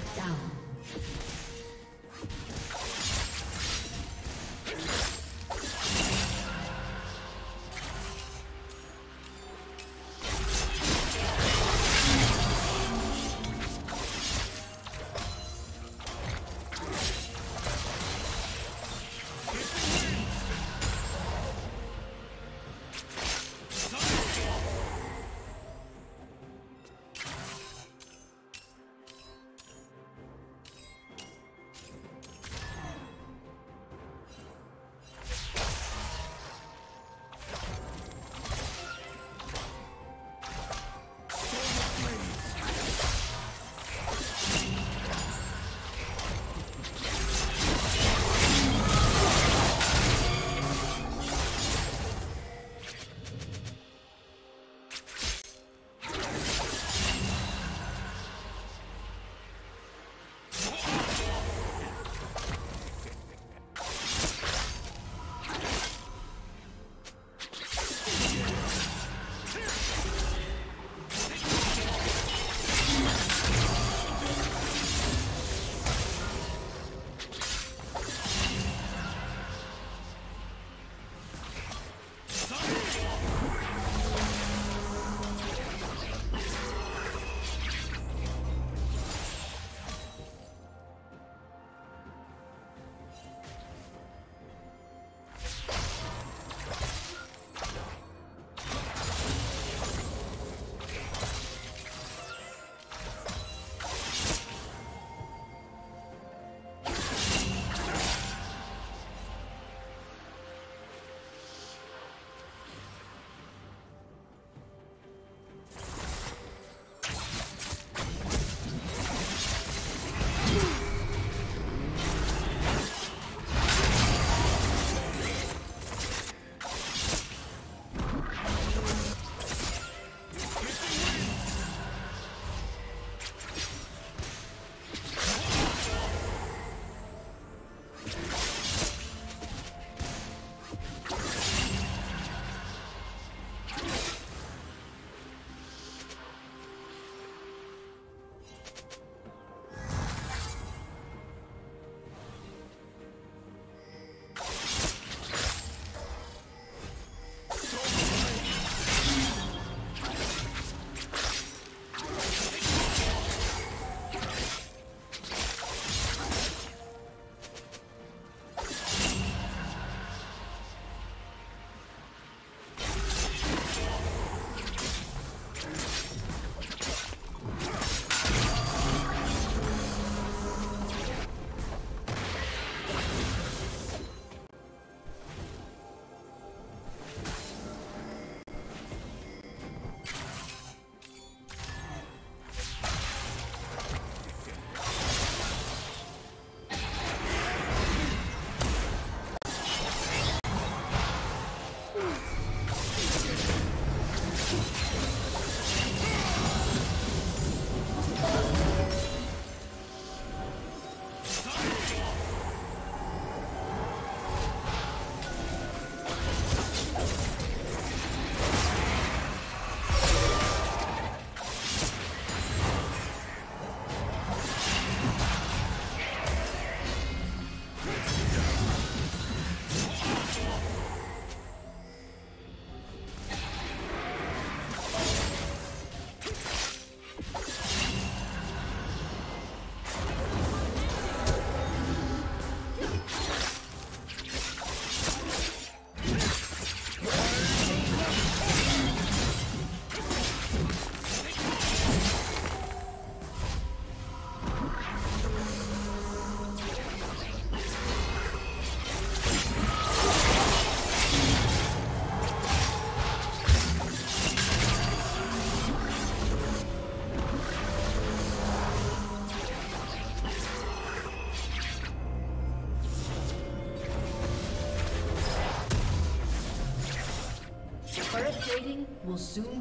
Shut down.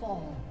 Fall.